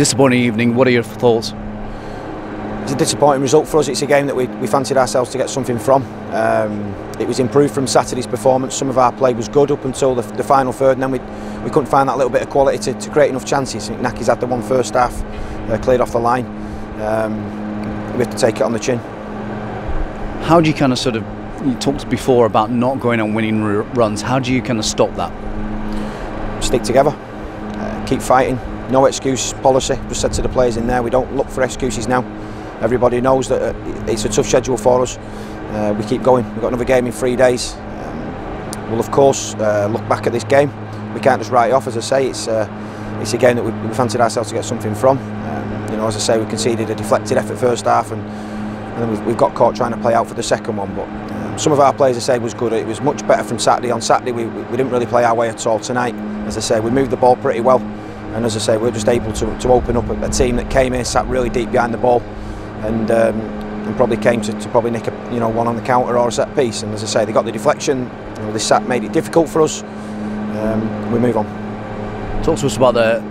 Disappointing evening. What are your thoughts? It's a disappointing result for us. It's a game that we, we fancied ourselves to get something from. Um, it was improved from Saturday's performance. Some of our play was good up until the, the final third, and then we, we couldn't find that little bit of quality to, to create enough chances. I think Nahki's had the one first half, uh, cleared off the line. Um, we have to take it on the chin. How do you kind of sort of, you talked before about not going on winning r- runs. How do you kind of stop that? Stick together, uh, keep fighting, no excuse policy. Just said to the players in there, we don't look for excuses now. Everybody knows that uh, it's a tough schedule for us. Uh, we keep going. We've got another game in three days. Um, we'll of course uh, look back at this game. We can't just write it off. As I say, it's uh, it's a game that we, we fancied ourselves to get something from. Um, you know, as I say, we conceded a deflected effort first half, and, and then we've, we've got caught trying to play out for the second one. But um, some of our players, I say, was good. It was much better from Saturday. On Saturday, we, we didn't really play our way at all. Tonight, as I say, we moved the ball pretty well, and as I say, we we're just able to, to open up a, a team that came in, sat really deep behind the ball, and. Um, and probably came to, to probably nick a you know one on the counter or a set piece. And as I say, they got the deflection. You know, this sat made it difficult for us. Um, we move on. Talk to us about the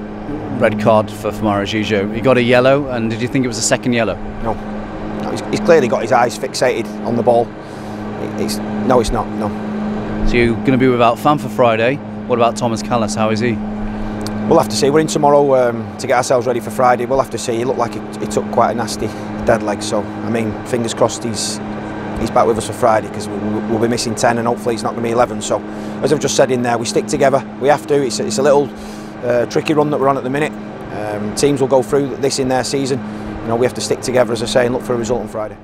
red card for Famara Diedhiou. He got a yellow, and did you think it was a second yellow? No, no he's, he's clearly got his eyes fixated on the ball. It's, no, it's not. No. So you're going to be without Fan for Friday. What about Tomas Kalas? How is he? We'll have to see. We're in tomorrow um, to get ourselves ready for Friday. We'll have to see. He looked like he, he took quite a nasty dead leg. So I mean, fingers crossed he's he's back with us for Friday because we, will be missing 10 and hopefully it's not going to be 11. So as I've just said in there, we stick together. We have to. It's, it's a little uh, tricky run that we're on at the minute. Um, teams will go through this in their season. You know, we have to stick together, as I say, and look for a result on Friday.